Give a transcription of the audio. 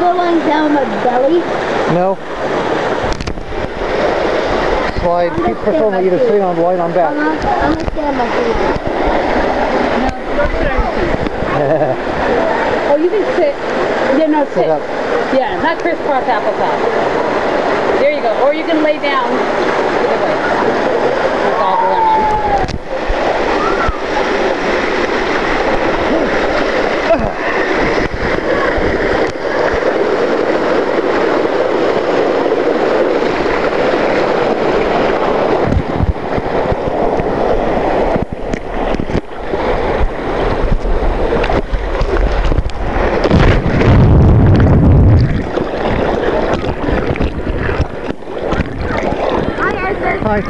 go lying down my belly? No. Slide. I'm Keep gonna pushing stand either my feet. sitting on line on I'm back. I'm gonna stand my feet. No, don't sit on your feet. Oh, you can sit. Yeah, no, sit. Sit up. Yeah, not crisscross applesauce. There you go. Or you can lay down. Hi,